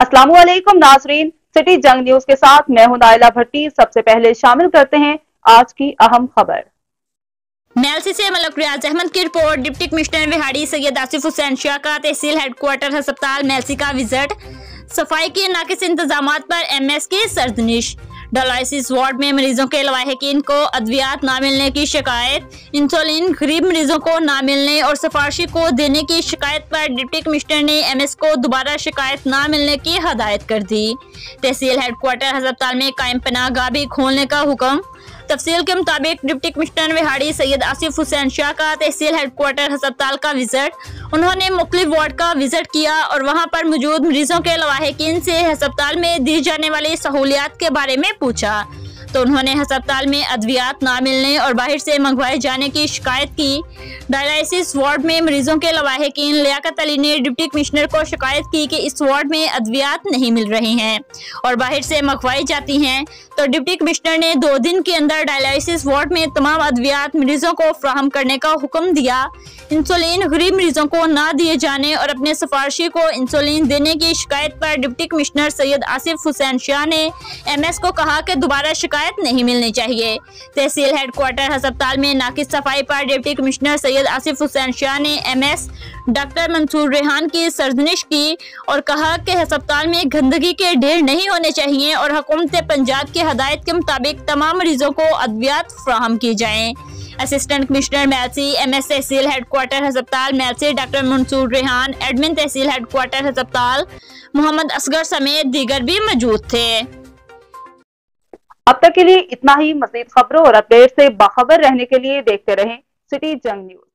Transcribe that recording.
अस्सलाम वालेकुम नाजरीन, सिटी जंग न्यूज़ के साथ मैं हूँ नाइला भट्टी। सबसे पहले शामिल करते हैं आज की अहम खबर। मेलसी से मलक रियाज अहमद की report. Deputy commissioner Vehari Syed Asif Hussain Shah का तहसील हेडक्वार्टर अस्पताल मेलसी का विज़िट। सफ़ाई के नाकिस इंतज़ाम पर एम एस के सर्जनिश। डायलिसिस वार्ड में मरीजों के लवाहकिन को अद्वियात ना मिलने की शिकायत इंसुलिन गरीब मरीजों को ना मिलने और सिफारशी को देने की शिकायत पर डिप्टी कमिश्नर ने एम एस को दोबारा शिकायत ना मिलने की हदायत कर दी। तहसील हेडक्वार्टर हस्पताल में कायम पनाह भी खोलने का हुक्म तफसील के मुताबिक डिप्टी कमिश्नर विहाड़ी सैयद आसिफ हुसैन शाह का तहसील हेडक्वार्टर हस्पताल का विज़िट, उन्होंने मुख्तलिफ़ वार्ड का विज़िट किया और वहाँ पर मौजूद मरीजों के लवाहकिन से हस्पताल में दी जाने वाली सहूलियात के बारे में पूछा। तो उन्होंने अस्पताल में अद्वियात ना मिलने और बाहर से मंगवाए जाने की शिकायत की। डायलिसिस वार्ड में मरीजों के लवाहकिन लियाकत अली ने डिप्टी कमिश्नर को शिकायत की कि इस वार्ड में अद्वियात नहीं मिल रही हैं और बाहर से मंगवाई जाती हैं। तो डिप्टी कमिश्नर ने दो दिन के अंदर डायलिसिस वार्ड में तमाम अद्वियात मरीजों को फ्राहम करने का हुक्म दिया। इंसुलिन गरीब मरीजों को ना दिए जाने और अपने सिफारशी को इंसुलिन देने की शिकायत पर डिप्टी कमिश्नर सैयद आसिफ हुसैन शाह ने एम को कहा कि दोबारा शिकायत नहीं मिलनी चाहिए। तहसील हेडक्वार्टर अस्पताल में नाकिस सफ़ाई पर डिप्टी कमिश्नर सैयद आसिफ हुसैन शाह ने M S doctor Mansoor Rehan की सर्जनिश की और कहा कि अस्पताल में गंदगी के ढेर नहीं होने चाहिए और हुकूमत पंजाब की हदायत के मुताबिक तमाम मरीजों को अद्वियात फ्राहम की जाएँ। Assistant commissioner Mailsi, M S tehsil headquarter अस्पताल Mailsi, doctor Mansoor Rehan, admin tehsil headquarter अस्पताल मोहम्मद असगर समेत दीगर भी मौजूद थे। अब तक के लिए इतना ही मजीद खबरों और अपडेट से बाखबर रहने के लिए देखते रहें सिटी जंग न्यूज़।